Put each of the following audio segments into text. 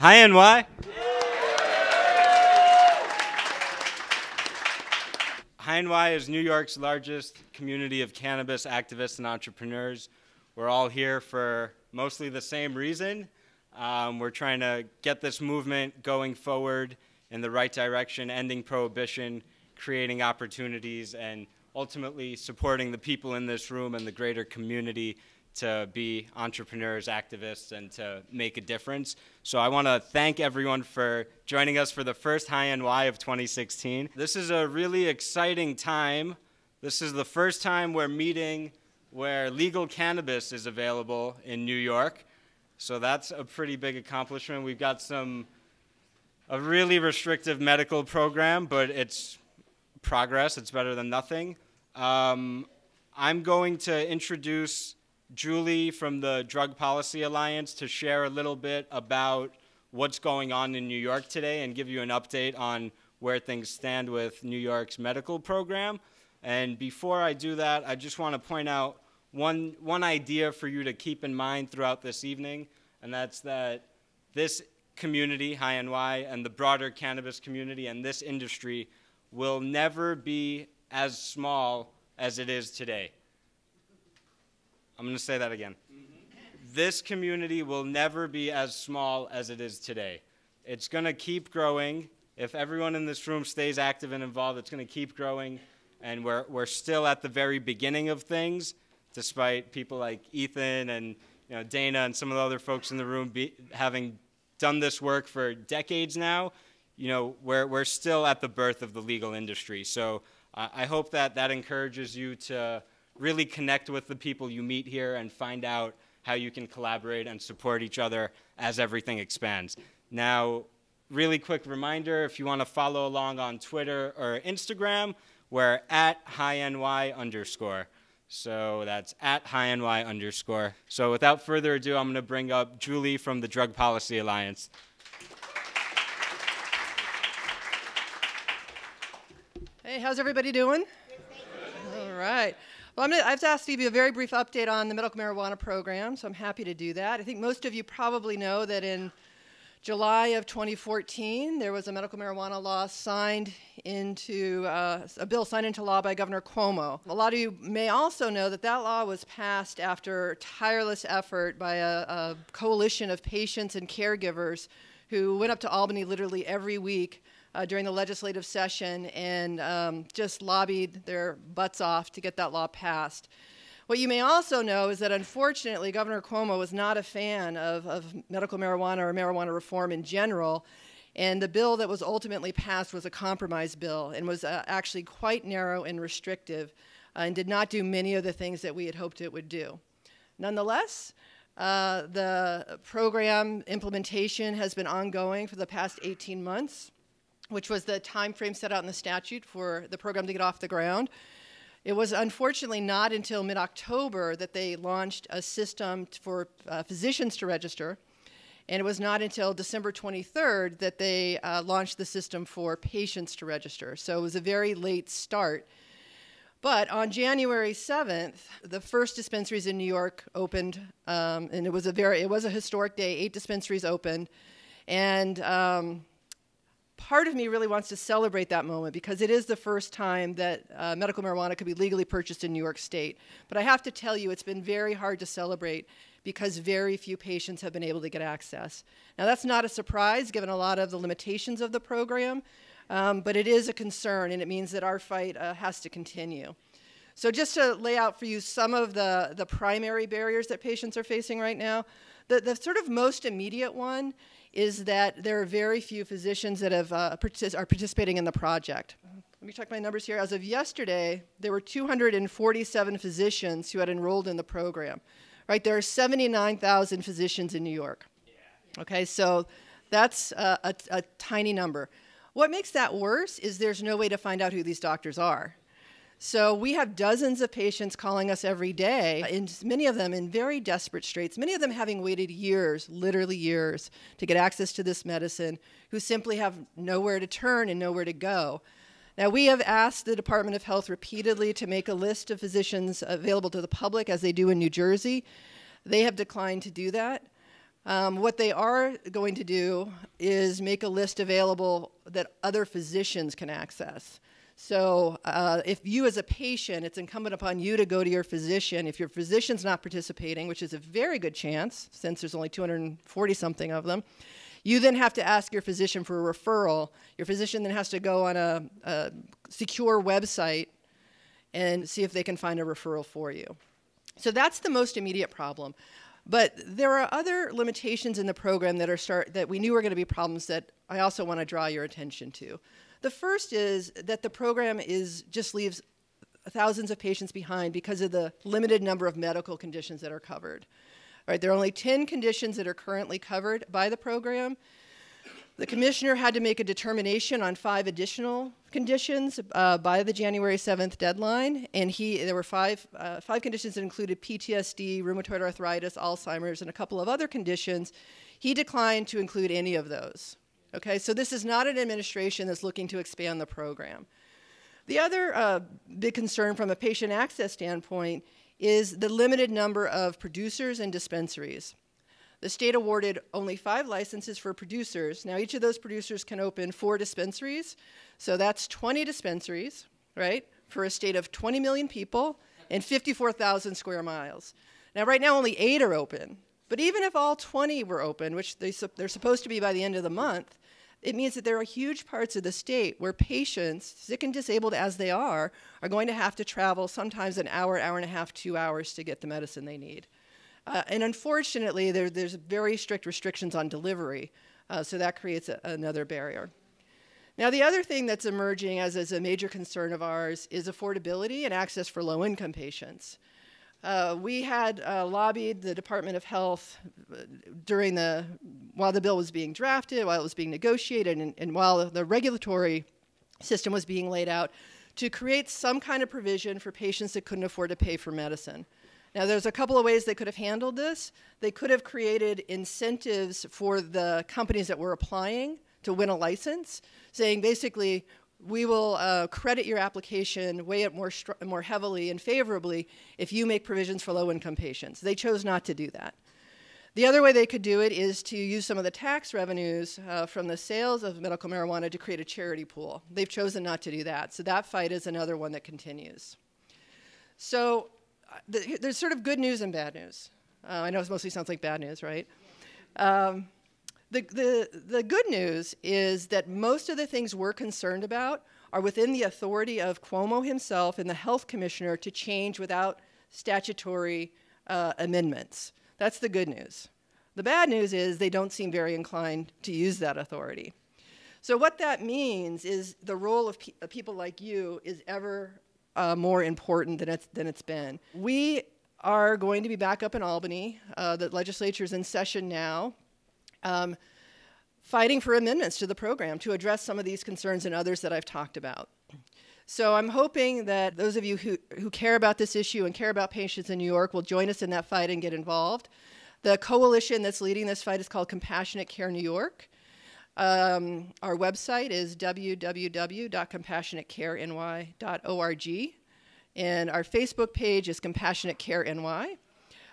High, NY. High NY is New York's largest community of cannabis activists and entrepreneurs. We're all here for mostly the same reason. Um, we're trying to get this movement going forward in the right direction, ending prohibition, creating opportunities, and ultimately supporting the people in this room and the greater community to be entrepreneurs, activists, and to make a difference. So I want to thank everyone for joining us for the first High NY of 2016. This is a really exciting time. This is the first time we're meeting where legal cannabis is available in New York. So that's a pretty big accomplishment. We've got some a really restrictive medical program, but it's progress. It's better than nothing. Um, I'm going to introduce Julie from the Drug Policy Alliance to share a little bit about what's going on in New York today and give you an update on where things stand with New York's medical program. And before I do that, I just want to point out one, one idea for you to keep in mind throughout this evening, and that's that this community, High NY, and the broader cannabis community and this industry will never be as small as it is today. I'm going to say that again. This community will never be as small as it is today. It's going to keep growing. If everyone in this room stays active and involved, it's going to keep growing. And we're, we're still at the very beginning of things, despite people like Ethan and you know, Dana and some of the other folks in the room be, having done this work for decades now. You know, we're, we're still at the birth of the legal industry. So I hope that that encourages you to really connect with the people you meet here and find out how you can collaborate and support each other as everything expands. Now, really quick reminder if you want to follow along on Twitter or Instagram, we're at highny underscore. So that's at highny underscore. So without further ado, I'm going to bring up Julie from the Drug Policy Alliance. Hey, how's everybody doing? All right. Well, I'm gonna, I've asked to give you a very brief update on the medical marijuana program, so I'm happy to do that. I think most of you probably know that in July of 2014, there was a medical marijuana law signed into uh, a bill signed into law by Governor Cuomo. A lot of you may also know that that law was passed after tireless effort by a, a coalition of patients and caregivers who went up to Albany literally every week uh, during the legislative session and um, just lobbied their butts off to get that law passed. What you may also know is that unfortunately, Governor Cuomo was not a fan of, of medical marijuana or marijuana reform in general. And the bill that was ultimately passed was a compromise bill and was uh, actually quite narrow and restrictive uh, and did not do many of the things that we had hoped it would do. Nonetheless, uh, the program implementation has been ongoing for the past 18 months which was the time frame set out in the statute for the program to get off the ground. It was unfortunately not until mid October that they launched a system for uh, physicians to register. And it was not until December 23rd that they uh, launched the system for patients to register. So it was a very late start. But on January 7th, the first dispensaries in New York opened, um, and it was a very it was a historic day. Eight dispensaries opened, and um, part of me really wants to celebrate that moment because it is the first time that uh, medical marijuana could be legally purchased in New York State. But I have to tell you, it's been very hard to celebrate because very few patients have been able to get access. Now, that's not a surprise given a lot of the limitations of the program, um, but it is a concern, and it means that our fight uh, has to continue. So, just to lay out for you some of the, the primary barriers that patients are facing right now, the, the sort of most immediate one is that there are very few physicians that have, uh, partic- are participating in the project. Let me check my numbers here. As of yesterday, there were 247 physicians who had enrolled in the program. Right, there are 79,000 physicians in New York. Okay, so that's a, a, a tiny number. What makes that worse is there's no way to find out who these doctors are. So we have dozens of patients calling us every day, and many of them in very desperate straits, many of them having waited years, literally years, to get access to this medicine, who simply have nowhere to turn and nowhere to go. Now, we have asked the Department of Health repeatedly to make a list of physicians available to the public, as they do in New Jersey. They have declined to do that. Um, what they are going to do is make a list available that other physicians can access. So, uh, if you as a patient, it's incumbent upon you to go to your physician. If your physician's not participating, which is a very good chance since there's only 240 something of them, you then have to ask your physician for a referral. Your physician then has to go on a, a secure website and see if they can find a referral for you. So that's the most immediate problem. But there are other limitations in the program that are start that we knew were going to be problems that I also want to draw your attention to. The first is that the program is just leaves thousands of patients behind because of the limited number of medical conditions that are covered. All right, there are only 10 conditions that are currently covered by the program. The commissioner had to make a determination on five additional conditions uh, by the January 7th deadline, and he there were five uh, five conditions that included PTSD, rheumatoid arthritis, Alzheimer's, and a couple of other conditions. He declined to include any of those. Okay, so this is not an administration that's looking to expand the program. The other uh, big concern from a patient access standpoint is the limited number of producers and dispensaries. The state awarded only five licenses for producers. Now, each of those producers can open four dispensaries. So that's 20 dispensaries, right, for a state of 20 million people and 54,000 square miles. Now, right now, only eight are open. But even if all 20 were open, which they, they're supposed to be by the end of the month, it means that there are huge parts of the state where patients, sick and disabled as they are, are going to have to travel sometimes an hour, hour and a half, two hours to get the medicine they need. Uh, and unfortunately, there, there's very strict restrictions on delivery, uh, so that creates a, another barrier. Now, the other thing that's emerging as, as a major concern of ours is affordability and access for low income patients. Uh, we had uh, lobbied the Department of Health uh, during the while the bill was being drafted, while it was being negotiated, and, and while the regulatory system was being laid out, to create some kind of provision for patients that couldn't afford to pay for medicine. Now, there's a couple of ways they could have handled this. They could have created incentives for the companies that were applying to win a license, saying basically, we will uh, credit your application, weigh it more, more heavily and favorably if you make provisions for low income patients. They chose not to do that. The other way they could do it is to use some of the tax revenues uh, from the sales of medical marijuana to create a charity pool. They've chosen not to do that. So that fight is another one that continues. So uh, the, there's sort of good news and bad news. Uh, I know it mostly sounds like bad news, right? Um, the, the, the good news is that most of the things we're concerned about are within the authority of Cuomo himself and the health commissioner to change without statutory uh, amendments. That's the good news. The bad news is they don't seem very inclined to use that authority. So, what that means is the role of pe people like you is ever uh, more important than it's, than it's been. We are going to be back up in Albany. Uh, the legislature is in session now um, fighting for amendments to the program to address some of these concerns and others that I've talked about. So I'm hoping that those of you who, who care about this issue and care about patients in New York will join us in that fight and get involved. The coalition that's leading this fight is called Compassionate Care New York. Um, our website is www.compassionatecareny.org, and our Facebook page is Compassionate Care NY.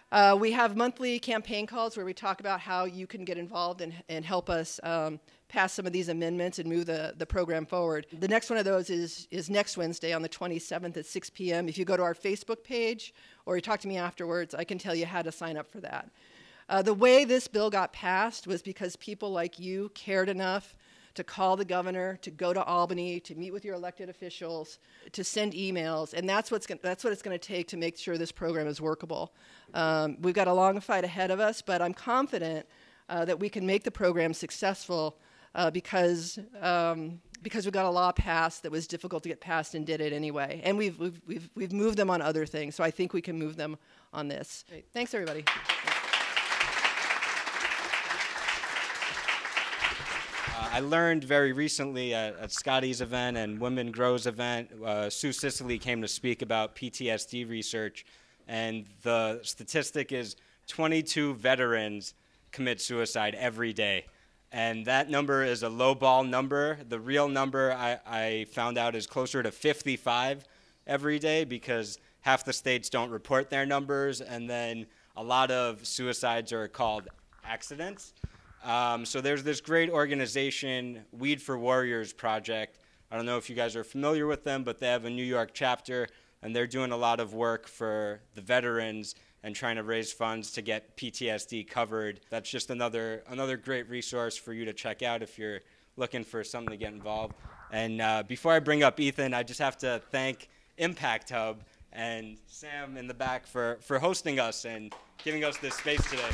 Uh, we have monthly campaign calls where we talk about how you can get involved and, and help us um, pass some of these amendments and move the, the program forward. The next one of those is, is next Wednesday on the 27th at 6 p.m. If you go to our Facebook page or you talk to me afterwards, I can tell you how to sign up for that. Uh, the way this bill got passed was because people like you cared enough to call the governor, to go to Albany, to meet with your elected officials, to send emails, and that's what's gonna, that's what it's going to take to make sure this program is workable. Um, we've got a long fight ahead of us, but I'm confident uh, that we can make the program successful uh, because um, because we got a law passed that was difficult to get passed and did it anyway, and we've we've we've, we've moved them on other things, so I think we can move them on this. Great. Thanks, everybody. I learned very recently at, at, Scotty's event and Women Grows event, uh, Sue Sisley came to speak about PTSD research, and the statistic is 22 veterans commit suicide every day. And that number is a low ball number. The real number I, I found out is closer to 55 every day because half the states don't report their numbers, and then a lot of suicides are called accidents. Um, so there's this great organization, Weed for Warriors Project. I don't know if you guys are familiar with them, but they have a New York chapter, and they're doing a lot of work for the veterans and trying to raise funds to get PTSD covered. That's just another another great resource for you to check out if you're looking for something to get involved. And uh, before I bring up Ethan, I just have to thank Impact Hub and Sam in the back for, for hosting us and giving us this space today.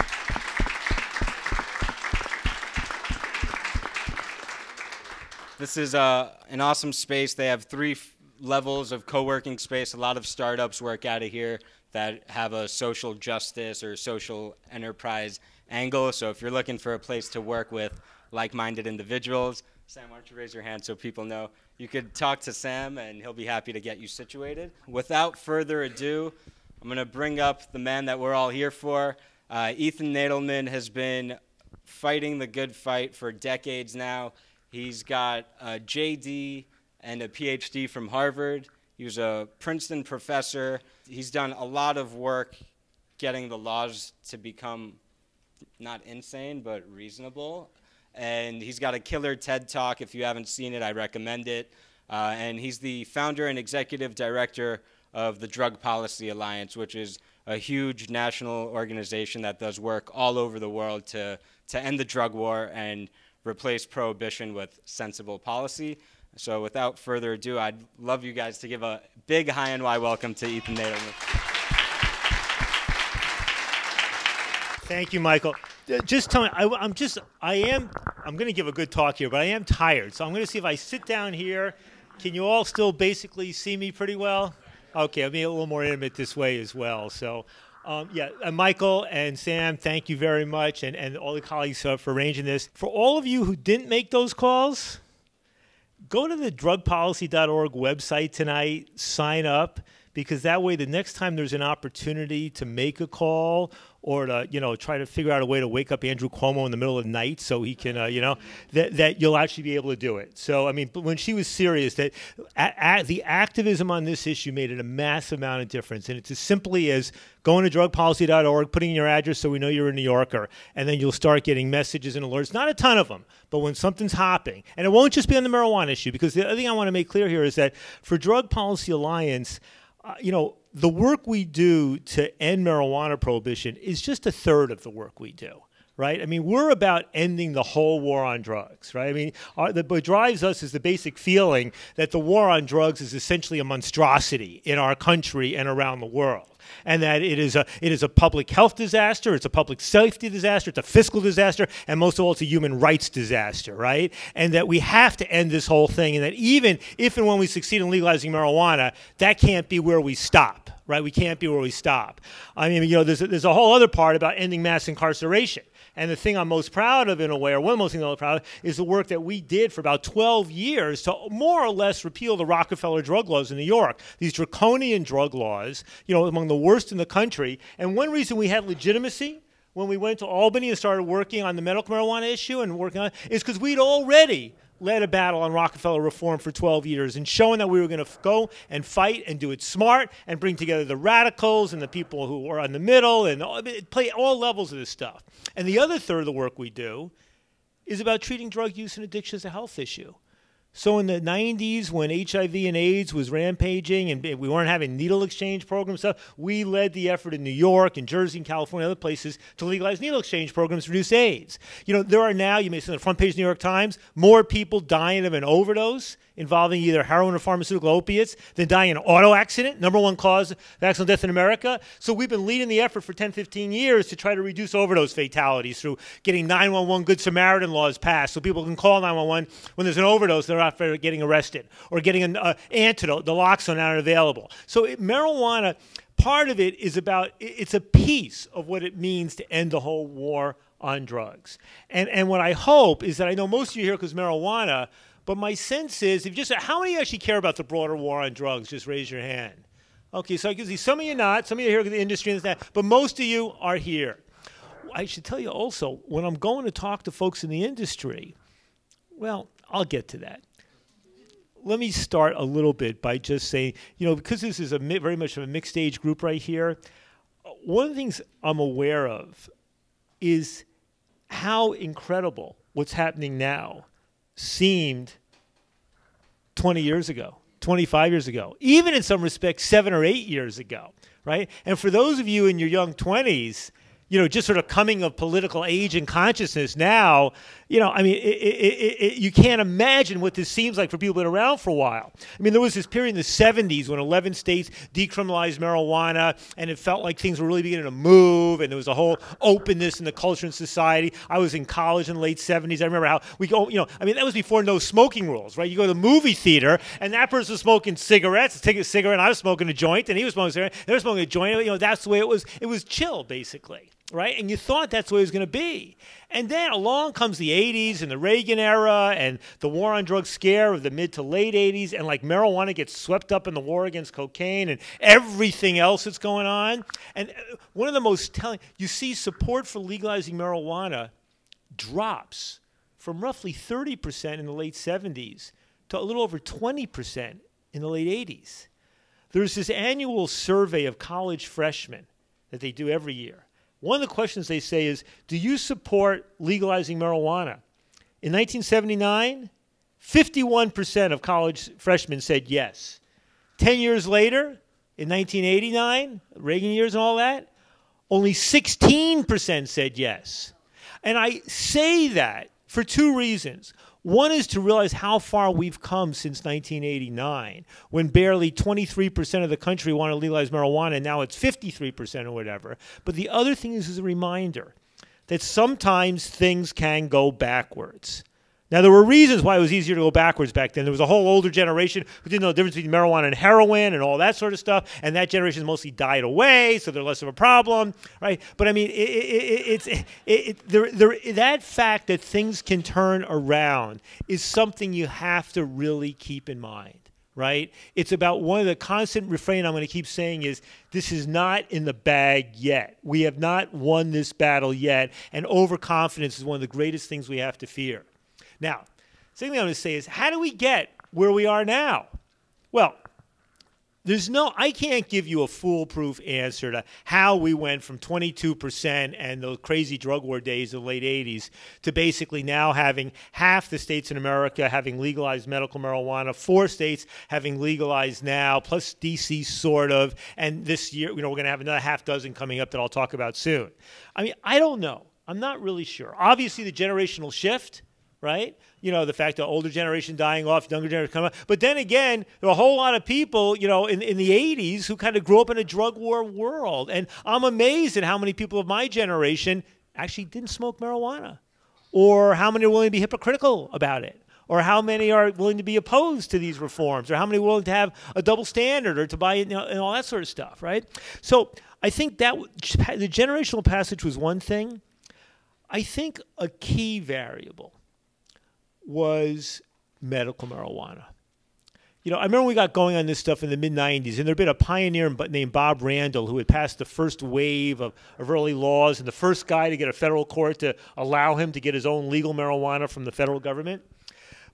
This is uh, an awesome space. They have three levels of co-working space. A lot of startups work out of here that have a social justice or social enterprise angle. So if you're looking for a place to work with like-minded individuals, Sam, why don't you raise your hand so people know? You could talk to Sam and he'll be happy to get you situated. Without further ado, I'm going to bring up the man that we're all here for. Uh, Ethan Nadelmann has been fighting the good fight for decades now. He's got a JD and a PhD from Harvard. He was a Princeton professor. He's done a lot of work getting the laws to become not insane, but reasonable. And he's got a killer TED Talk. If you haven't seen it, I recommend it. Uh, and he's the founder and executive director of the Drug Policy Alliance, which is a huge national organization that does work all over the world to, to end the drug war and replace prohibition with sensible policy. So without further ado, I'd love you guys to give a big high NY welcome to Ethan Nadelmann. Thank you, Michael. Just tell me, I, am just, I am, I'm going to give a good talk here, but I am tired. So I'm going to see if I sit down here. Can you all still basically see me pretty well? Okay, I'll be a little more intimate this way as well. So, um, yeah, uh, Michael and Sam, thank you very much, and, and all the colleagues uh, for arranging this. For all of you who didn't make those calls, go to the drugpolicy.org website tonight, sign up, because that way the next time there's an opportunity to make a call or to you know try to figure out a way to wake up Andrew Cuomo in the middle of the night so he can uh, you know that that you'll actually be able to do it. So I mean, when she was serious, that a, a, the activism on this issue made it a massive amount of difference, and it's as simply as going to drugpolicy.org, putting in your address so we know you're a New Yorker, and then you'll start getting messages and alerts. Not a ton of them, but when something's hopping, and it won't just be on the marijuana issue, because the other thing I want to make clear here is that for Drug Policy Alliance. Uh, you know, the work we do to end marijuana prohibition is just a third of the work we do right? I mean, we're about ending the whole war on drugs, right? I mean, our, the, what drives us is the basic feeling that the war on drugs is essentially a monstrosity in our country and around the world and that it is a it is a public health disaster, it's a public safety disaster, it's a fiscal disaster, and most of all, it's a human rights disaster, right? And that we have to end this whole thing, and that even if and when we succeed in legalizing marijuana, that can't be where we stop, right? We can't be where we stop. I mean, you know, there's a, there's a whole other part about ending mass incarceration and the thing I'm most proud of, in a way, or one of the most things I'm most proud of, is the work that we did for about 12 years to more or less repeal the Rockefeller drug laws in New York. These draconian drug laws, you know, among the worst in the country. And one reason we had legitimacy when we went to Albany and started working on the medical marijuana issue and working on is because we'd already led a battle on Rockefeller reform for 12 years and showing that we were going to go and fight and do it smart and bring together the radicals and the people who are in the middle and all, play all levels of this stuff. And the other third of the work we do is about treating drug use and addiction as a health issue. So in the 90s, when HIV and AIDS was rampaging and we weren't having needle exchange programs, stuff, we led the effort in New York and Jersey and California and other places to legalize needle exchange programs to reduce AIDS. You know, there are now, you may see on the front page of the New York Times, more people dying of an overdose involving either heroin or pharmaceutical opiates than dying in an auto accident, number one cause of accidental death in America. So we've been leading the effort for 10, 15 years to try to reduce overdose fatalities through getting 911 Good Samaritan laws passed so people can call 911 when there's an overdose, they're not getting arrested, or getting an uh, antidote, not available. So it, marijuana, part of it is about, it's a piece of what it means to end the whole war on drugs. And, and what I hope is that I know most of you here because marijuana, but my sense is, if you just how many actually care about the broader war on drugs? Just raise your hand. Okay, so I can see some of you not, some of you are here in the industry and that, but most of you are here. I should tell you also, when I'm going to talk to folks in the industry, well, I'll get to that. Let me start a little bit by just saying, you know, because this is a very much of a mixed age group right here, one of the things I'm aware of is how incredible what's happening now seemed 20 years ago, 25 years ago, even in some respects, seven or eight years ago, right? And for those of you in your young 20s, you know, just sort of coming of political age and consciousness now, you know, I mean, it, it, it, you can't imagine what this seems like for people that are around for a while. I mean, there was this period in the 70s when 11 states decriminalized marijuana, and it felt like things were really beginning to move, and there was a whole openness in the culture and society. I was in college in the late 70s. I remember how we go, you know, I mean, that was before no smoking rules, right? You go to the movie theater, and that person was smoking cigarettes, taking a cigarette, and I was smoking a joint, and he was smoking a cigarette, they were smoking a joint. You know, that's the way it was. It was chill, basically right? And you thought that's way it was going to be. And then along comes the 80s and the Reagan era and the war on drugs scare of the mid to late 80s, and like marijuana gets swept up in the war against cocaine and everything else that's going on. And uh, one of the most telling, you see support for legalizing marijuana drops from roughly 30% in the late 70s to a little over 20% in the late 80s. There's this annual survey of college freshmen that they do every year. One of the questions they say is Do you support legalizing marijuana? In 1979, 51% of college freshmen said yes. 10 years later, in 1989, Reagan years and all that, only 16% said yes. And I say that for two reasons. One is to realize how far we've come since 1989, when barely 23% of the country wanted to legalize marijuana, and now it's 53% or whatever. But the other thing is, is a reminder that sometimes things can go backwards. Now, there were reasons why it was easier to go backwards back then. There was a whole older generation who didn't know the difference between marijuana and heroin and all that sort of stuff, and that generation mostly died away, so they're less of a problem, right? But I mean, it, it, it, it's there, there, that fact that things can turn around is something you have to really keep in mind right? It's about one of the constant refrain I'm going to keep saying is this is not in the bag yet. We have not won this battle yet, and overconfidence is one of the greatest things we have to fear. Now, second thing I'm going to say is how do we get where we are now? Well, there's no, I can't give you a foolproof answer to how we went from 22% and those crazy drug war days of the late 80s to basically now having half the states in America having legalized medical marijuana, four states having legalized now, plus DC sort of, and this year, you know, we're going to have another half dozen coming up that I'll talk about soon. I mean, I don't know. I'm not really sure. Obviously, the generational shift right? You know, the fact that older generation dying off, younger generation coming up. But then again, there are a whole lot of people, you know, in, in the 80s who kind of grew up in a drug war world. And I'm amazed at how many people of my generation actually didn't smoke marijuana or how many are willing to be hypocritical about it or how many are willing to be opposed to these reforms, or how many are willing to have a double standard, or to buy it, you know, and all that sort of stuff, right? So I think that the generational passage was one thing. I think a key variable was medical marijuana. You know, I remember we got going on this stuff in the mid 90s, and there'd been a pioneer named Bob Randall who had passed the first wave of, of early laws and the first guy to get a federal court to allow him to get his own legal marijuana from the federal government.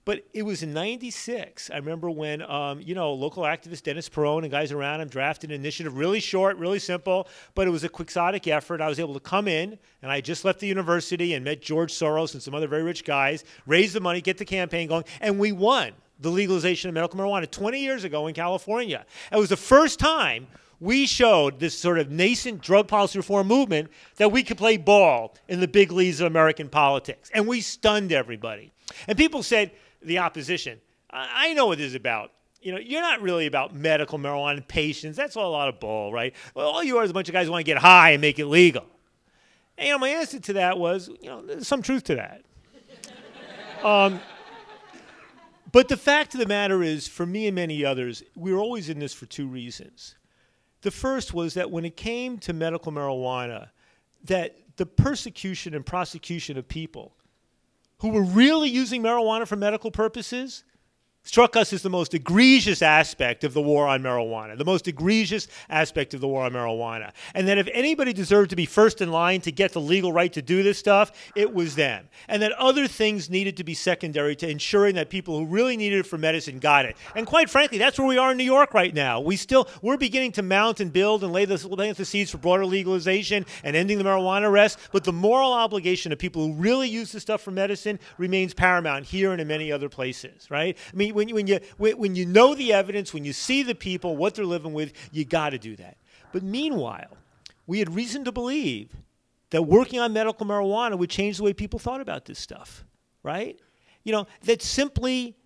But it was in 96. I remember when, um, you know, local activist Dennis Peron and guys around him drafted an initiative, really short, really simple, but it was a quixotic effort. I was able to come in, and I just left the university and met George Soros and some other very rich guys, raise the money, get the campaign going, and we won the legalization of medical marijuana 20 years ago in California. It was the first time we showed this sort of nascent drug policy reform movement that we could play ball in the big leagues of American politics. And we stunned everybody. And people said, the opposition. I know what this is about. You know, you're not really about medical marijuana patients. That's all a lot of bull, right? Well, all you are is a bunch of guys who want to get high and make it legal. And, you know, my answer to that was, you know, there's some truth to that. um, but the fact of the matter is, for me and many others, we were always in this for two reasons. The first was that when it came to medical marijuana, that the persecution and prosecution of people who were really using marijuana for medical purposes struck us as the most egregious aspect of the war on marijuana, the most egregious aspect of the war on marijuana. And that if anybody deserved to be first in line to get the legal right to do this stuff, it was them. And that other things needed to be secondary to ensuring that people who really needed it for medicine got it. And quite frankly, that's where we are in New York right now. We still we're beginning to mount and build and lay the, lay the seeds for broader legalization and ending the marijuana arrest, but the moral obligation of people who really use this stuff for medicine remains paramount here and in many other places, right? I mean, when you, when you when you know the evidence, when you see the people, what they're living with, you got to do that. But meanwhile, we had reason to believe that working on medical marijuana would change the way people thought about this stuff, right? You know, that simply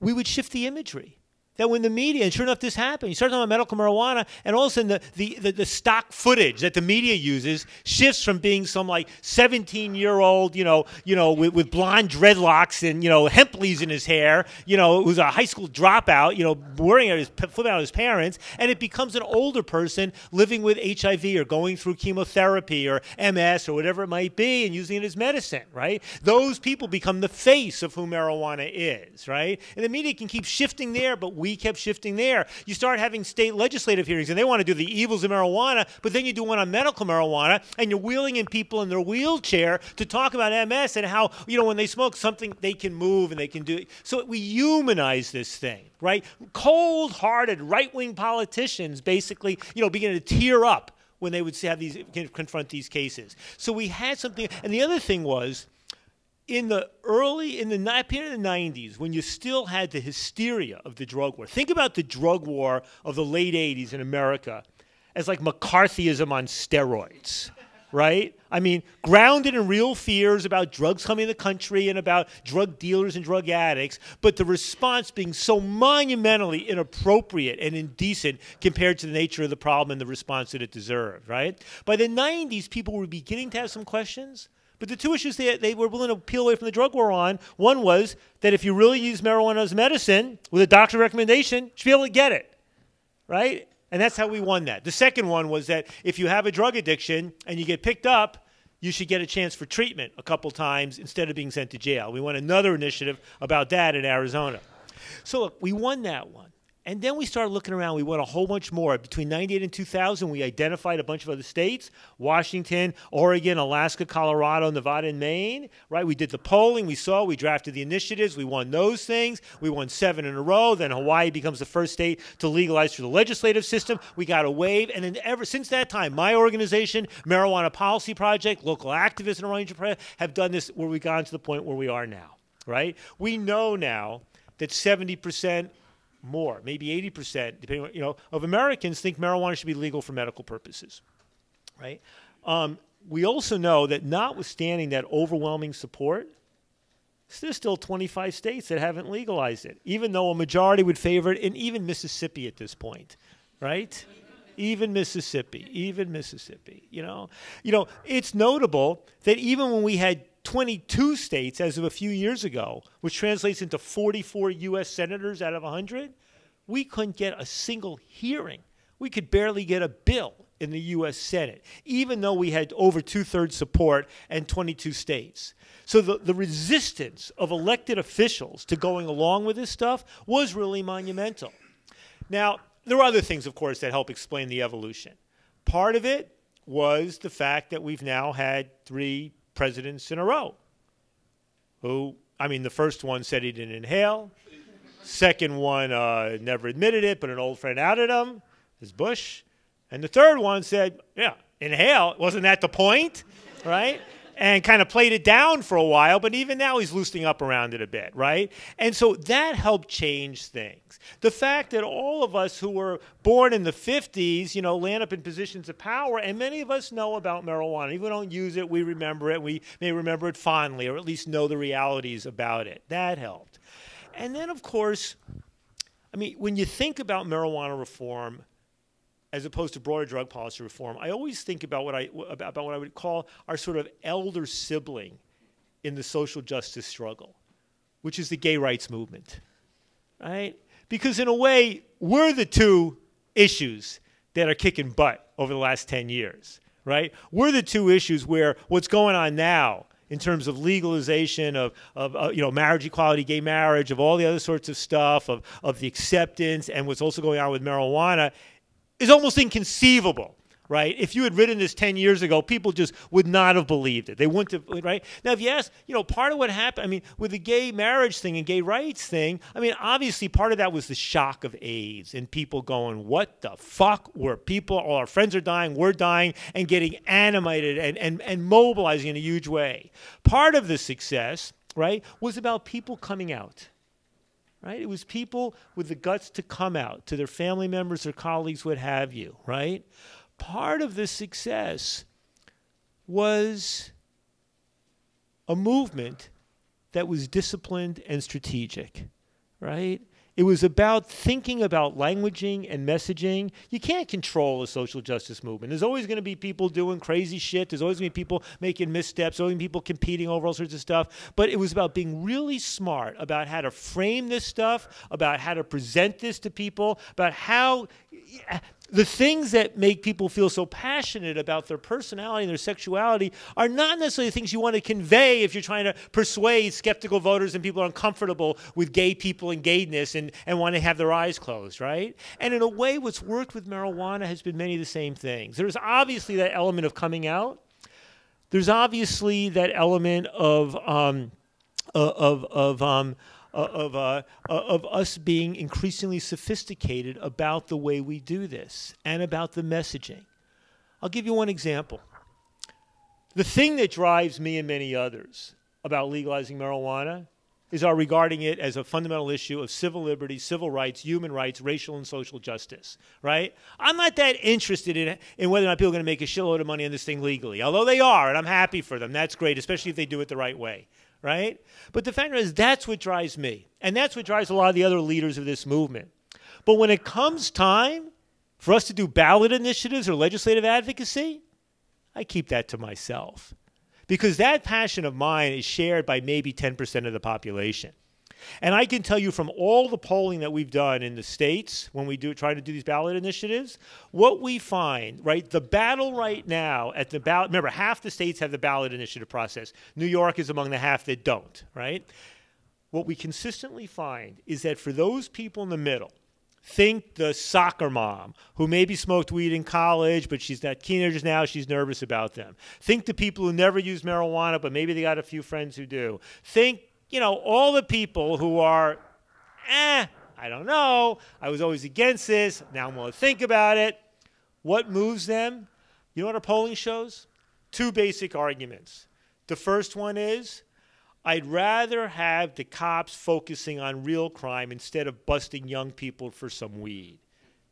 we would shift the imagery that when the media, and sure enough, this happened, you start talking about medical marijuana, and all of a sudden the, the, the, the stock footage that the media uses shifts from being some like 17 year old, you know, you know, with, with blonde dreadlocks and, you know, hemp leaves in his hair, you know, who's a high school dropout, you know, worrying at his, flipping out his parents, and it becomes an older person living with HIV or going through chemotherapy or MS or whatever it might be and using it as medicine, right? Those people become the face of who marijuana is, right? And the media can keep shifting there, but we we kept shifting there. You start having state legislative hearings, and they want to do the evils of marijuana, but then you do one on medical marijuana, and you're wheeling in people in their wheelchair to talk about MS and how, you know, when they smoke something, they can move and they can do it. So we humanize this thing, right? Cold hearted right wing politicians basically, you know, begin to tear up when they would have these confront these cases. So we had something, and the other thing was in the early in the period of the 90s when you still had the hysteria of the drug war. Think about the drug war of the late 80s in america as like mccarthyism on steroids right? I mean grounded in real fears about drugs coming in the country and about drug dealers and drug addicts but the response being so monumentally inappropriate and indecent compared to the nature of the problem and the response that it deserved right? By the 90s people were beginning to have some questions but the two issues they, they were willing to peel away from the drug war on one was that if you really use marijuana as medicine with a doctor recommendation, you should be able to get it, right? And that's how we won that. The second one was that if you have a drug addiction and you get picked up, you should get a chance for treatment a couple times instead of being sent to jail. We won another initiative about that in Arizona. So look, we won that one. And then we started looking around. We went a whole bunch more. Between 98 and 2000, we identified a bunch of other states Washington, Oregon, Alaska, Colorado, Nevada, and Maine. Right? We did the polling. We saw, we drafted the initiatives. We won those things. We won seven in a row. Then Hawaii becomes the first state to legalize through the legislative system. We got a wave. And then ever since that time, my organization, Marijuana Policy Project, local activists in Orange have done this where we've gone to the point where we are now. Right? We know now that 70% more, maybe 80%, depending on, you know, of Americans think marijuana should be legal for medical purposes, right? Um, we also know that notwithstanding that overwhelming support, there's still 25 states that haven't legalized it, even though a majority would favor it, and even Mississippi at this point, right? even Mississippi, even Mississippi, you know. You know, it's notable that even when we had 22 states as of a few years ago, which translates into 44 U.S. senators out of 100, we couldn't get a single hearing. We could barely get a bill in the U.S. Senate, even though we had over two thirds support and 22 states. So the, the resistance of elected officials to going along with this stuff was really monumental. Now, there are other things, of course, that help explain the evolution. Part of it was the fact that we've now had three presidents in a row who, I mean, the first one said he didn't inhale. Second one uh, never admitted it, but an old friend outed him, is Bush. And the third one said, yeah, inhale. Wasn't that the point? Right? And kind of played it down for a while, but even now he's loosening up around it a bit, right? And so that helped change things. The fact that all of us who were born in the 50s, you know, land up in positions of power, and many of us know about marijuana. Even we don't use it, we remember it. We may remember it fondly, or at least know the realities about it. That helped. And then, of course, I mean, when you think about marijuana reform, as opposed to broader drug policy reform, I always think about what I about what I would call our sort of elder sibling in the social justice struggle, which is the gay rights movement, right? Because in a way, we're the two issues that are kicking butt over the last 10 years, right? We're the two issues where what's going on now in terms of legalization of, of uh, you know marriage equality, gay marriage, of all the other sorts of stuff, of, of the acceptance, and what's also going on with marijuana, is almost inconceivable right? If you had written this 10 years ago, people just would not have believed it. They wouldn't have, right? Now, if you ask, you know, part of what happened, I mean, with the gay marriage thing and gay rights thing, I mean, obviously part of that was the shock of AIDS and people going, what the fuck? Were people, all our friends are dying, we're dying, and getting animated and, and, and mobilizing in a huge way. Part of the success, right, was about people coming out. Right? It was people with the guts to come out to their family members, their colleagues, what have you, right? part of the success was a movement that was disciplined and strategic, right? It was about thinking about languaging and messaging. You can't control a social justice movement. There's always going to be people doing crazy shit. There's always going to be people making missteps. Always people competing over all sorts of stuff. But it was about being really smart about how to frame this stuff, about how to present this to people, about how the things that make people feel so passionate about their personality and their sexuality are not necessarily things you want to convey if you're trying to persuade skeptical voters and people are uncomfortable with gay people and gayness and, and want to have their eyes closed, right? And in a way, what's worked with marijuana has been many of the same things. There's obviously that element of coming out. There's obviously that element of um, of of um, uh, of, uh, uh, of us being increasingly sophisticated about the way we do this and about the messaging. I'll give you one example. The thing that drives me and many others about legalizing marijuana is our regarding it as a fundamental issue of civil liberties, civil rights, human rights, racial and social justice, right? I'm not that interested in, in whether or not people are going to make a shitload of money on this thing legally, although they are, and I'm happy for them. That's great, especially if they do it the right way right? But the fact is, that's what drives me. And that's what drives a lot of the other leaders of this movement. But when it comes time for us to do ballot initiatives or legislative advocacy, I keep that to myself. Because that passion of mine is shared by maybe 10% of the population. And I can tell you from all the polling that we've done in the states when we do try to do these ballot initiatives, what we find, right, the battle right now at the ballot, remember, half the states have the ballot initiative process. New York is among the half that don't, right? What we consistently find is that for those people in the middle, think the soccer mom who maybe smoked weed in college, but she's got teenagers now, she's nervous about them. Think the people who never use marijuana, but maybe they got a few friends who do. Think you know, all the people who are, eh, I don't know, I was always against this, now I'm going to think about it. What moves them? You know what our polling shows? Two basic arguments. The first one is I'd rather have the cops focusing on real crime instead of busting young people for some weed.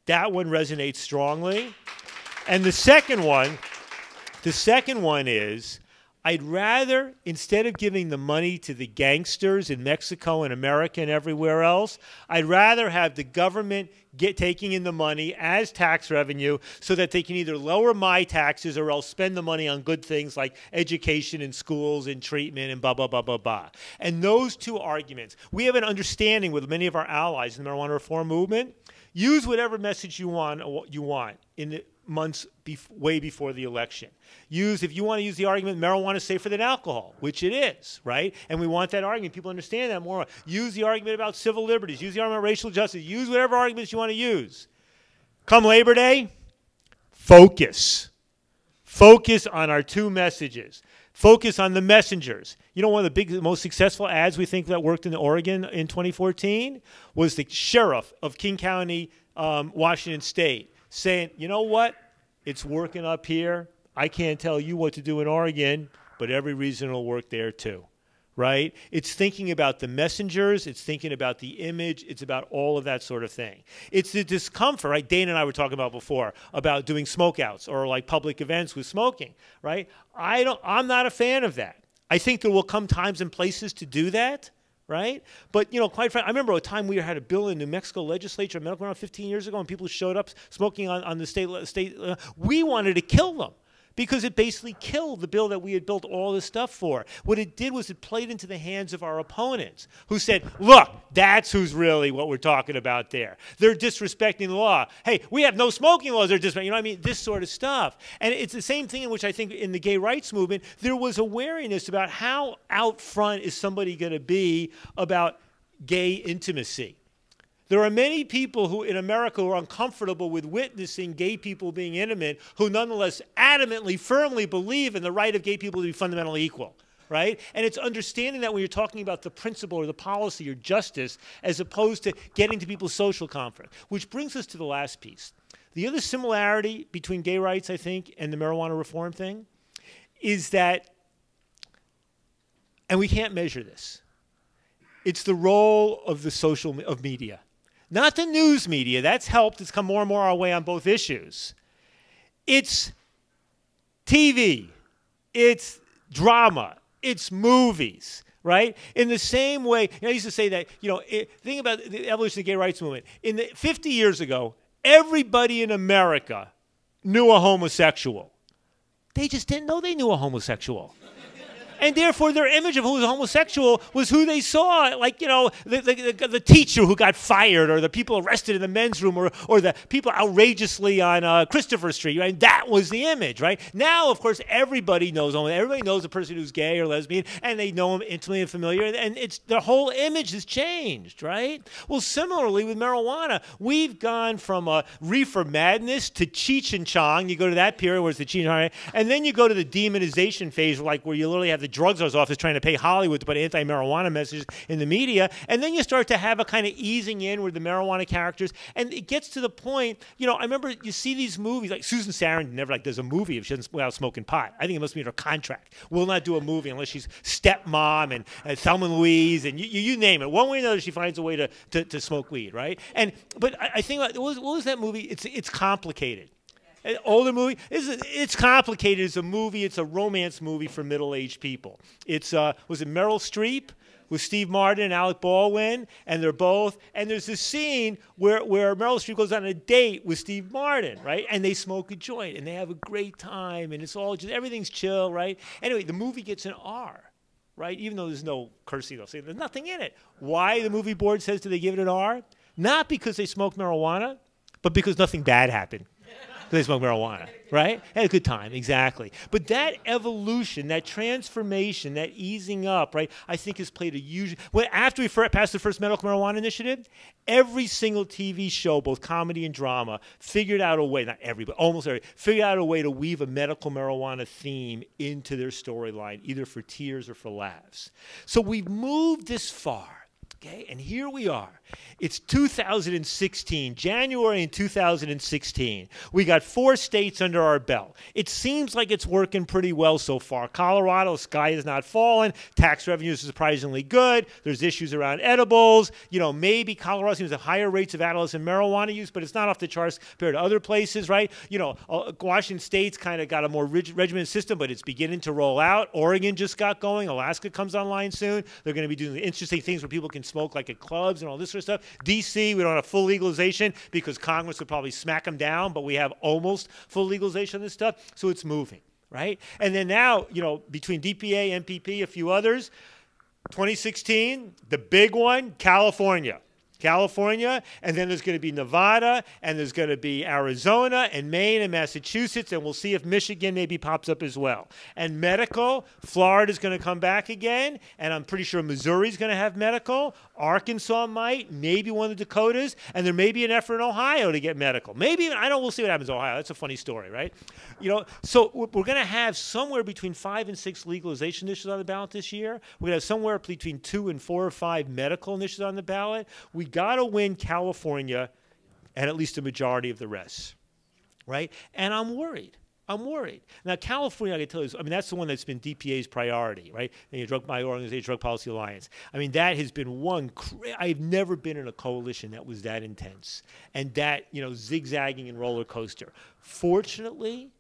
That one resonates strongly. And the second one, the second one is I'd rather, instead of giving the money to the gangsters in Mexico and America and everywhere else, I'd rather have the government get taking in the money as tax revenue so that they can either lower my taxes or else spend the money on good things like education and schools and treatment and blah, blah, blah, blah, blah. And those two arguments, we have an understanding with many of our allies in the marijuana reform movement. Use whatever message you want, you want in the months way before the election. Use, if you want to use the argument, marijuana is safer than alcohol, which it is, right? And we want that argument. People understand that more. Use the argument about civil liberties. Use the argument about racial justice. Use whatever arguments you want to use. Come Labor Day, focus. Focus on our two messages. Focus on the messengers. You know, one of the big, most successful ads we think that worked in Oregon in 2014 was the sheriff of King County, um, Washington State saying, you know what? It's working up here. I can't tell you what to do in Oregon, but every reason will work there too. Right? It's thinking about the messengers, it's thinking about the image, it's about all of that sort of thing. It's the discomfort, right? Dana and I were talking about before about doing smokeouts or like public events with smoking, right? I don't I'm not a fan of that. I think there will come times and places to do that right? But you know, quite frankly, I remember a time we had a bill in New Mexico legislature, medical around 15 years ago, and people showed up smoking on, on the state state. Uh, we wanted to kill them because it basically killed the bill that we had built all this stuff for. What it did was it played into the hands of our opponents who said, look, that's who's really what we're talking about there. They're disrespecting the law. Hey, we have no smoking laws. They're just, you know what I mean? This sort of stuff. And it's the same thing in which I think in the gay rights movement, there was a awareness about how out front is somebody going to be about gay intimacy. There are many people who in America who are uncomfortable with witnessing gay people being intimate, who nonetheless adamantly, firmly believe in the right of gay people to be fundamentally equal. Right? And it's understanding that when you're talking about the principle or the policy or justice, as opposed to getting to people's social comfort. Which brings us to the last piece. The other similarity between gay rights, I think, and the marijuana reform thing is that, and we can't measure this, it's the role of the social of media not the news media. That's helped. It's come more and more our way on both issues. It's TV, it's drama, it's movies, right? In the same way, you know, I used to say that, you know, it, think about the evolution of the gay rights movement. In the 50 years ago, everybody in America knew a homosexual. They just didn't know they knew a homosexual and therefore their image of who was homosexual was who they saw, like you know the, the, the, teacher who got fired, or the people arrested in the men's room, or or the people outrageously on uh, Christopher Street. Right, that was the image. Right now, of course, everybody knows everybody knows a person who's gay or lesbian, and they know him intimately and familiar, and it's their whole image has changed. Right. Well, similarly with marijuana, we've gone from a reefer madness to Cheech and Chong. You go to that period where it's the Cheech and Chong, and then you go to the demonization phase, like where you literally have the drug czar's office trying to pay Hollywood to put anti-marijuana messages in the media, and then you start to have a kind of easing in with the marijuana characters, and it gets to the point. You know, I remember you see these movies like Susan Sarandon never like does a movie if she doesn't without smoking pot. I think it must be in her contract. Will not do a movie unless she's stepmom and, and Thelma and Louise and you, you, you, name it. One way or another, she finds a way to, to, to smoke weed, right? And but I, I think what was, what was that movie? It's it's complicated. An older movie. It's, it's complicated. It's a movie. It's a romance movie for middle-aged people. It's uh, was it Meryl Streep with Steve Martin and Alec Baldwin, and they're both. And there's this scene where where Meryl Streep goes on a date with Steve Martin, right? And they smoke a joint and they have a great time, and it's all just everything's chill, right? Anyway, the movie gets an R. Right, even though there's no cursing, they'll say there's nothing in it. Why the movie board says do they give it an R? Not because they smoke marijuana, but because nothing bad happened they smoke marijuana, right? Had a good time, exactly. But that evolution, that transformation, that easing up, right, I think has played a huge. Well, after we passed the first medical marijuana initiative, every single TV show, both comedy and drama, figured out a way, not every, but almost every, figured out a way to weave a medical marijuana theme into their storyline, either for tears or for laughs. So we've moved this far. Okay, and here we are. It's 2016, January in 2016. We got four states under our belt. It seems like it's working pretty well so far. Colorado, sky has not fallen. Tax revenues are surprisingly good. There's issues around edibles. You know, maybe Colorado seems to have higher rates of adolescent marijuana use, but it's not off the charts compared to other places, right? You know, uh, Washington State's kind of got a more rig- regimented system, but it's beginning to roll out. Oregon just got going. Alaska comes online soon. They're going to be doing interesting things where people can smoke like at clubs and all this sort of stuff. D.C., we don't have full legalization because Congress would probably smack them down, but we have almost full legalization of this stuff. So it's moving, right? And then now, you know, between DPA, MPP, a few others, 2016, the big one, California. California, and then there's going to be Nevada, and there's going to be Arizona, and Maine, and Massachusetts, and we'll see if Michigan maybe pops up as well. And medical, Florida's going to come back again, and I'm pretty sure Missouri's going to have medical. Arkansas might, maybe one of the Dakotas, and there may be an effort in Ohio to get medical. Maybe, I don't, we'll see what happens in Ohio. That's a funny story, right? You know, so we're going to have somewhere between five and six legalization issues on the ballot this year. We're going to have somewhere between two and four or five medical initiatives on the ballot. We got to win California and at least a majority of the rest, right? And I'm worried. I'm worried. Now, California, I can tell you, I mean, that's the one that's been DPA's priority, right? And drug, my organization, Drug Policy Alliance. I mean, that has been one. I've never been in a coalition that was that intense and that, you know, zigzagging and roller coaster. Fortunately,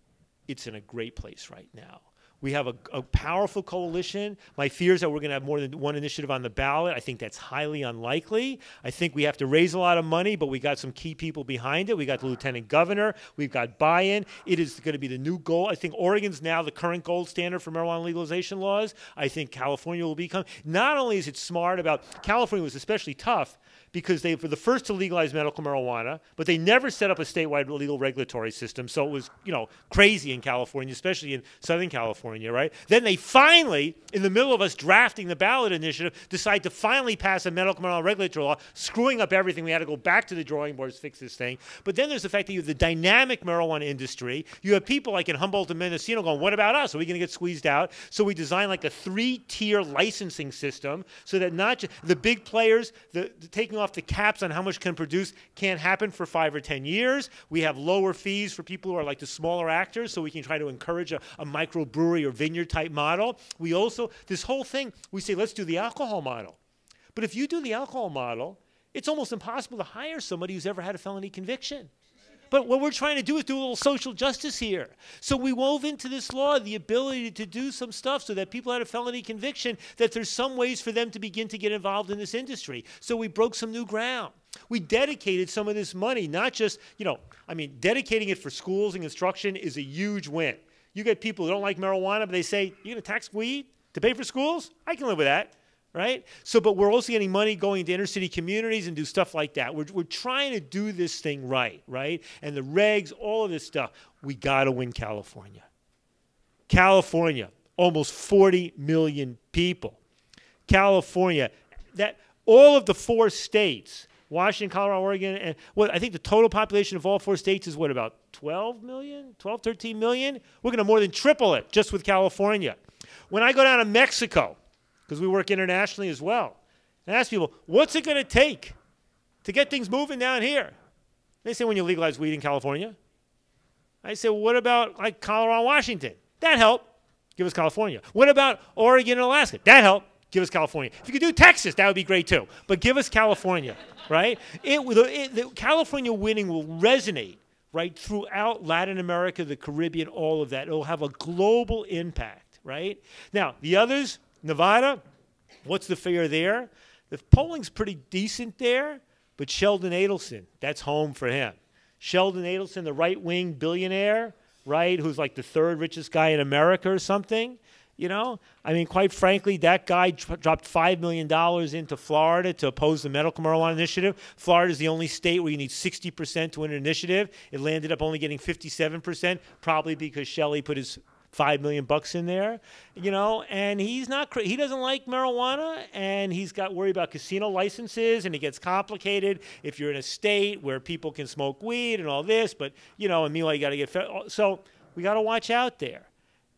it's in a great place right now. We have a, a powerful coalition. My fear is that we're going to have more than one initiative on the ballot. I think that's highly unlikely. I think we have to raise a lot of money, but we got some key people behind it. We got the lieutenant governor. We've got buy-in. It is going to be the new goal. I think Oregon's now the current gold standard for marijuana legalization laws. I think California will become. Not only is it smart about California was especially tough because they were the first to legalize medical marijuana, but they never set up a statewide legal regulatory system. So it was, you know, crazy in California, especially in Southern California, right? Then they finally, in the middle of us drafting the ballot initiative, decide to finally pass a medical marijuana regulatory law, screwing up everything. We had to go back to the drawing boards, fix this thing. But then there's the fact that you have the dynamic marijuana industry. You have people like in Humboldt and Mendocino going, what about us? Are we going to get squeezed out? So we designed like a three-tier licensing system so that not just the big players, the, the taking off off the caps on how much can produce can't happen for five or ten years. We have lower fees for people who are like the smaller actors, so we can try to encourage a, a microbrewery or vineyard type model. We also, this whole thing, we say, let's do the alcohol model. But if you do the alcohol model, it's almost impossible to hire somebody who's ever had a felony conviction. But what we're trying to do is do a little social justice here. So we wove into this law the ability to do some stuff so that people had a felony conviction, that there's some ways for them to begin to get involved in this industry. So we broke some new ground. We dedicated some of this money, not just, you know, I mean, dedicating it for schools and instruction is a huge win. You get people who don't like marijuana, but they say, you're going to tax weed to pay for schools? I can live with that right? So, but we're also getting money going to inner city communities and do stuff like that. We're, we're trying to do this thing right, right? And the regs, all of this stuff, we got to win California. California, almost 40 million people. California, that all of the four states, Washington, Colorado, Oregon, and what I think the total population of all four states is what about 12 million, 12, 13 million? We're going to more than triple it just with California. When I go down to Mexico, because we work internationally as well. And ask people, what's it going to take to get things moving down here? They say, when you legalize weed in California. I say, well, what about like Colorado, Washington? That help. Give us California. What about Oregon and Alaska? That help. Give us California. If you could do Texas, that would be great too. But give us California, right? It, it, the California winning will resonate right throughout Latin America, the Caribbean, all of that. It will have a global impact, right? Now, the others, Nevada, what's the figure there? The polling's pretty decent there, but Sheldon Adelson, that's home for him. Sheldon Adelson, the right wing billionaire, right, who's like the third richest guy in America or something. You know, I mean, quite frankly, that guy dropped $5 million into Florida to oppose the medical marijuana initiative. Florida is the only state where you need 60% to win an initiative. It landed up only getting 57%, probably because Shelley put his five million bucks in there, you know, and he's not he doesn't like marijuana, and he's got worry about casino licenses, and it gets complicated if you're in a state where people can smoke weed and all this, but you know, and meanwhile you got to get so we got to watch out there.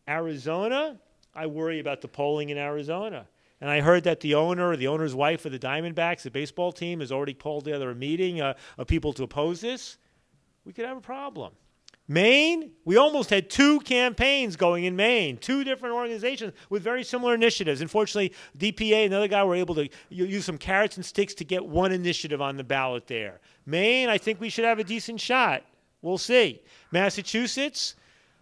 Arizona, I worry about the polling in Arizona. And I heard that the owner or the owner's wife of the Diamondbacks, the baseball team, has already called together a meeting uh, of people to oppose this. We could have a problem. Maine, we almost had two campaigns going in Maine, two different organizations with very similar initiatives. Unfortunately, DPA and another guy were able to use some carrots and sticks to get one initiative on the ballot there. Maine, I think we should have a decent shot. We'll see. Massachusetts,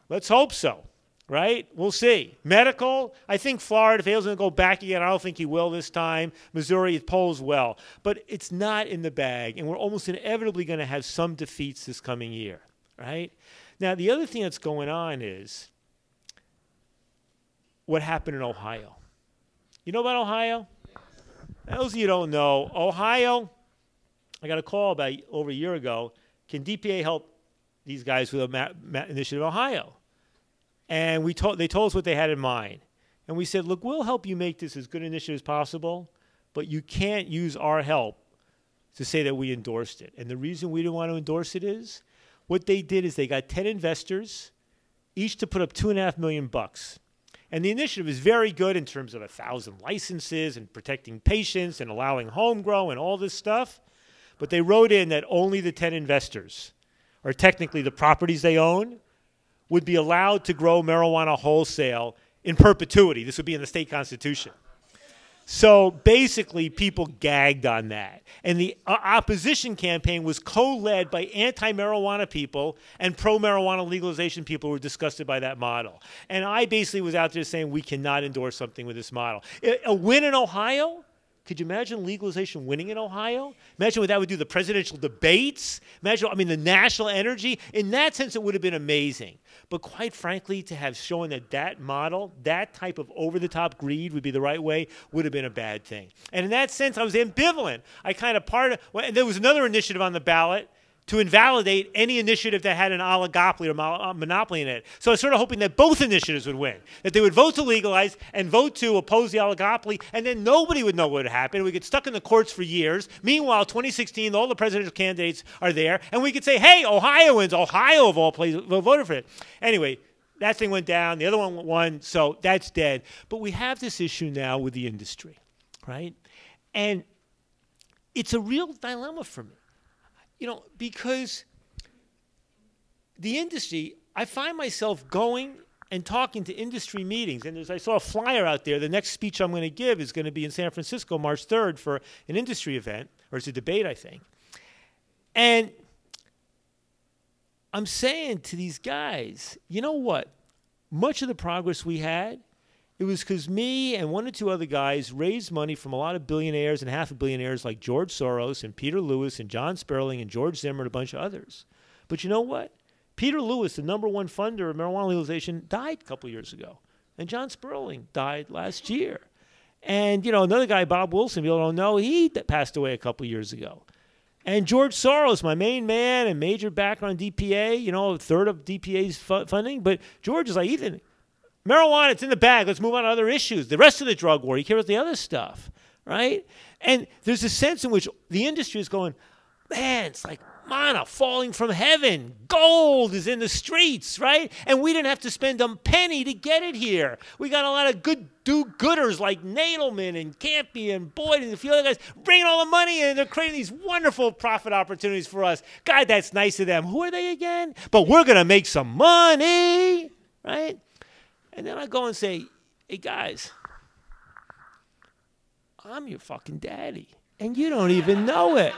let's hope so, right? We'll see. Medical, I think Florida, if Hale's going to go back again, I don't think he will this time. Missouri polls well. But it's not in the bag, and we're almost inevitably going to have some defeats this coming year right? Now, the other thing that's going on is what happened in Ohio. You know about Ohio? Those of you don't know, Ohio, I got a call about over a year ago. Can DPA help these guys with a ma- ma- initiative in Ohio? And we told, they told us what they had in mind. And we said, look, we'll help you make this as good an initiative as possible, but you can't use our help to say that we endorsed it. And the reason we didn't want to endorse it is what they did is they got 10 investors, each to put up two and a half million bucks. And the initiative is very good in terms of a thousand licenses and protecting patients and allowing home grow and all this stuff. But they wrote in that only the 10 investors, or technically the properties they own, would be allowed to grow marijuana wholesale in perpetuity. This would be in the state constitution. So basically, people gagged on that. And the uh, opposition campaign was co led by anti marijuana people and pro marijuana legalization people who were disgusted by that model. And I basically was out there saying we cannot endorse something with this model. A win in Ohio? Could you imagine legalization winning in Ohio? Imagine what that would do the presidential debates. Imagine, I mean, the national energy. In that sense, it would have been amazing. But quite frankly, to have shown that that model, that type of over the top greed would be the right way, would have been a bad thing. And in that sense, I was ambivalent. I kind of part of, well, there was another initiative on the ballot to invalidate any initiative that had an oligopoly or uh, monopoly in it. So I was sort of hoping that both initiatives would win, that they would vote to legalize and vote to oppose the oligopoly, and then nobody would know what would happen. We get stuck in the courts for years. Meanwhile, 2016, all the presidential candidates are there, and we could say, hey, Ohioans, Ohio of all places, voted for it. Anyway, that thing went down, the other one won, so that's dead. But we have this issue now with the industry, right? And it's a real dilemma for me you know, because the industry, I find myself going and talking to industry meetings. And as I saw a flyer out there, the next speech I'm going to give is going to be in San Francisco March 3rd for an industry event, or it's a debate, I think. And I'm saying to these guys, you know what? Much of the progress we had it was because me and one or two other guys raised money from a lot of billionaires and half a billionaires like George Soros and Peter Lewis and John Sperling and George Zimmer and a bunch of others. But you know what? Peter Lewis, the number one funder of marijuana legalization, died a couple years ago. And John Sperling died last year. And, you know, another guy, Bob Wilson, people don't know, he passed away a couple years ago. And George Soros, my main man and major backer on DPA, you know, a third of DPA's funding. But George is like, Ethan, Marijuana, it's in the bag. Let's move on to other issues. The rest of the drug war, you care about the other stuff, right? And there's a sense in which the industry is going, man, it's like manna falling from heaven. Gold is in the streets, right? And we didn't have to spend a penny to get it here. We got a lot of good do-gooders like Nadelmann and Kampia and Boyd and a few other guys bringing all the money in. They're creating these wonderful profit opportunities for us. God, that's nice of them. Who are they again? But we're going to make some money, right? And then I go and say, hey, guys, I'm your fucking daddy. And you don't even know it.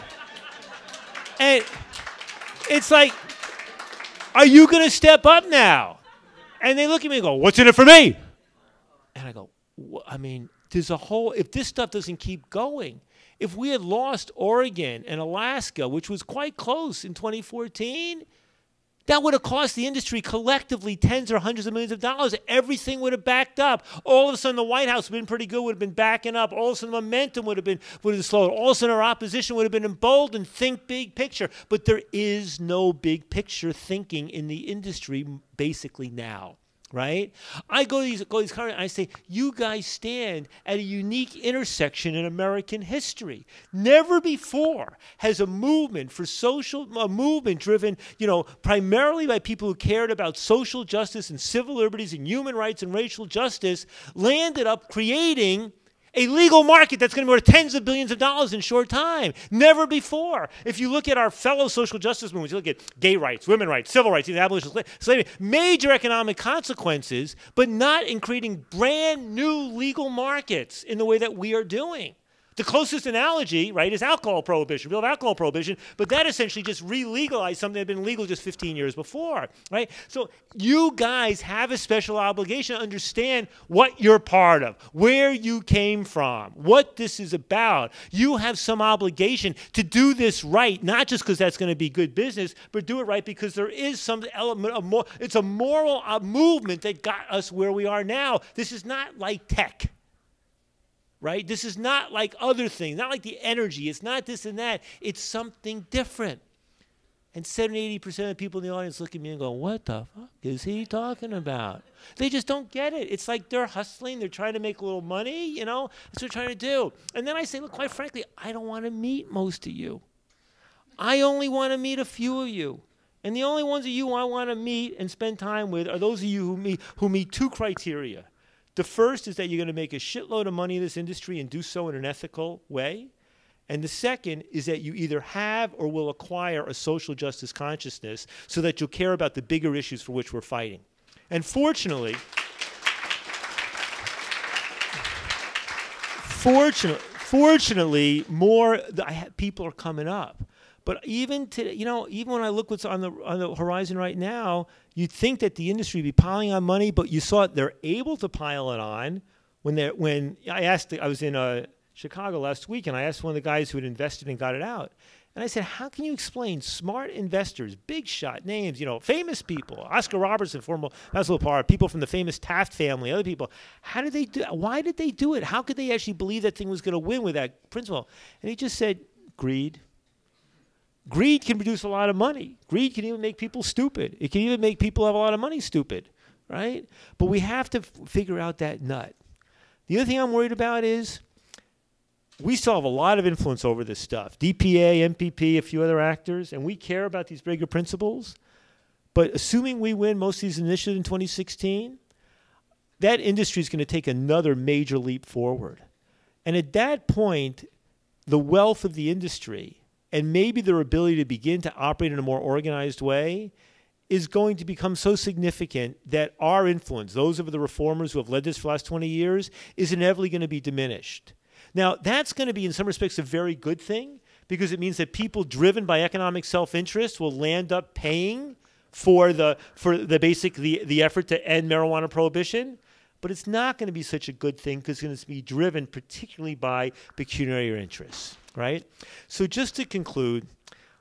And it's like, are you going to step up now? And they look at me and go, what's in it for me? And I go, I mean, there's a whole, if this stuff doesn't keep going, if we had lost Oregon and Alaska, which was quite close in 2014, that would have cost the industry collectively tens or hundreds of millions of dollars. Everything would have backed up. All of a sudden, the White House would have been pretty good, would have been backing up. All of a sudden, momentum would have been would have slowed. All of a sudden, our opposition would have been emboldened. Think big picture. But there is no big picture thinking in the industry basically now right? I go to these, go to these I say, you guys stand at a unique intersection in American history. Never before has a movement for social, a movement driven, you know, primarily by people who cared about social justice and civil liberties and human rights and racial justice, landed up creating a legal market that's going to be worth tens of billions of dollars in short time. Never before. If you look at our fellow social justice movements, you look at gay rights, women rights, civil rights, the abolition of slavery, major economic consequences, but not in creating brand new legal markets in the way that we are doing. The closest analogy, right, is alcohol prohibition. We have alcohol prohibition, but that essentially just re-legalized something that had been legal just 15 years before, right? So you guys have a special obligation to understand what you're part of, where you came from, what this is about. You have some obligation to do this right, not just because that's going to be good business, but do it right because there is some element of more. It's a moral uh, movement that got us where we are now. This is not like tech right? This is not like other things, not like the energy. It's not this and that. It's something different. And 70, 80% of the people in the audience look at me and go, What the fuck is he talking about? They just don't get it. It's like they're hustling, they're trying to make a little money, you know? That's what they're trying to do. And then I say, Look, quite frankly, I don't want to meet most of you. I only want to meet a few of you. And the only ones of you I want to meet and spend time with are those of you who meet, who meet two criteria the first is that you're going to make a shitload of money in this industry and do so in an ethical way. And the second is that you either have or will acquire a social justice consciousness so that you'll care about the bigger issues for which we're fighting. And fortunately, fortunately, fortunately, more people are coming up. But even today, you know, even when I look what's on the on the horizon right now, you'd think that the industry would be piling on money, but you saw it, they're able to pile it on when they when I asked, I was in uh, Chicago last week, and I asked one of the guys who had invested and got it out, and I said, how can you explain smart investors, big shot names, you know, famous people, Oscar Robertson, former basketball player, people from the famous Taft family, other people, how did they do? Why did they do it? How could they actually believe that thing was going to win with that principle? And he just said, greed Greed can produce a lot of money. Greed can even make people stupid. It can even make people have a lot of money stupid, right? But we have to figure out that nut. The other thing I'm worried about is we still have a lot of influence over this stuff. DPA, MPP, a few other actors, and we care about these bigger principles. But assuming we win most of these initiatives in 2016, that industry is going to take another major leap forward. And at that point, the wealth of the industry and maybe their ability to begin to operate in a more organized way is going to become so significant that our influence, those of the reformers who have led this for the last 20 years, is inevitably going to be diminished. Now, that's going to be, in some respects, a very good thing because it means that people driven by economic self-interest will land up paying for the for the basic the, the effort to end marijuana prohibition. But it's not going to be such a good thing because it's going to be driven particularly by pecuniary interests right? So just to conclude,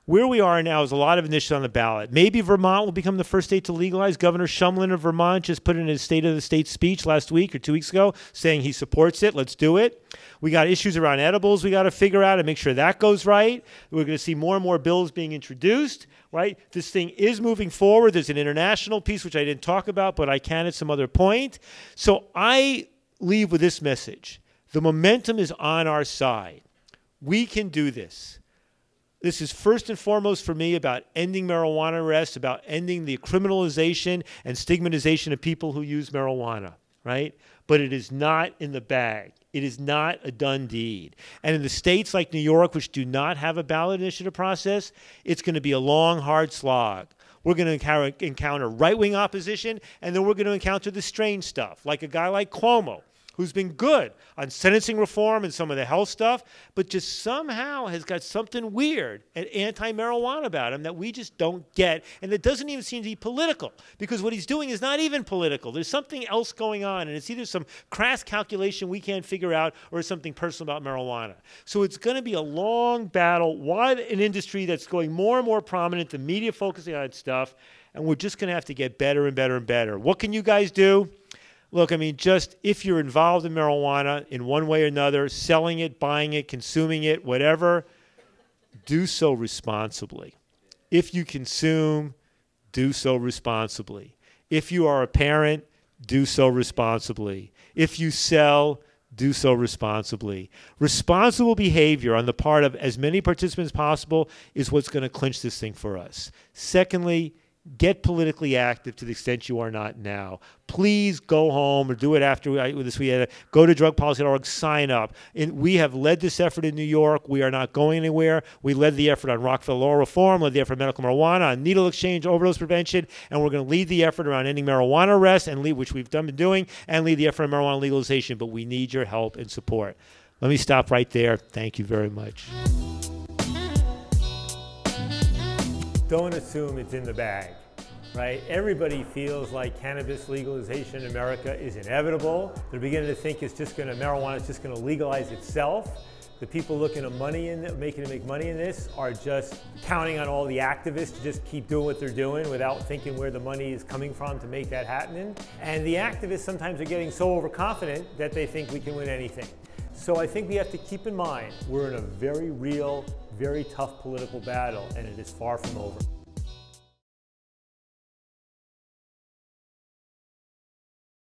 where we are now is a lot of initiatives on the ballot. Maybe Vermont will become the first state to legalize. Governor Shumlin of Vermont just put in his State of the State speech last week or two weeks ago saying he supports it. Let's do it. We got issues around edibles we got to figure out and make sure that goes right. We're going to see more and more bills being introduced, right? This thing is moving forward. There's an international piece, which I didn't talk about, but I can at some other point. So I leave with this message the momentum is on our side. We can do this. This is first and foremost for me about ending marijuana arrests, about ending the criminalization and stigmatization of people who use marijuana, right? But it is not in the bag. It is not a done deed. And in the states like New York, which do not have a ballot initiative process, it's going to be a long, hard slog. We're going to encounter, right wing opposition, and then we're going to encounter the strange stuff, like a guy like Cuomo, who's been good on sentencing reform and some of the health stuff, but just somehow has got something weird and anti marijuana about him that we just don't get. And that doesn't even seem to be political because what he's doing is not even political. There's something else going on, and it's either some crass calculation we can't figure out or something personal about marijuana. So it's going to be a long battle. Why an industry that's going more and more prominent, the media focusing on stuff, and we're just going to have to get better and better and better. What can you guys do? Look, I mean, just if you're involved in marijuana in one way or another, selling it, buying it, consuming it, whatever, do so responsibly. If you consume, do so responsibly. If you are a parent, do so responsibly. If you sell, do so responsibly. Responsible behavior on the part of as many participants as possible is what's going to clinch this thing for us. Secondly, get politically active to the extent you are not now. Please go home or do it after this. We had go to drugpolicy.org, sign up. And we have led this effort in New York. We are not going anywhere. We led the effort on Rockefeller law reform, led the effort on medical marijuana, on needle exchange, overdose prevention, and we're going to lead the effort around ending marijuana arrests and lead, which we've done been doing, and lead the effort on marijuana legalization. But we need your help and support. Let me stop right there. Thank you very much. Don't assume it's in the bag, right? Everybody feels like cannabis legalization in America is inevitable. They're beginning to think it's just gonna, marijuana is just gonna legalize itself. The people looking at money in making to make money in this are just counting on all the activists to just keep doing what they're doing without thinking where the money is coming from to make that happen. And the activists sometimes are getting so overconfident that they think we can win anything. So I think we have to keep in mind we're in a very real very tough political battle, and it is far from over.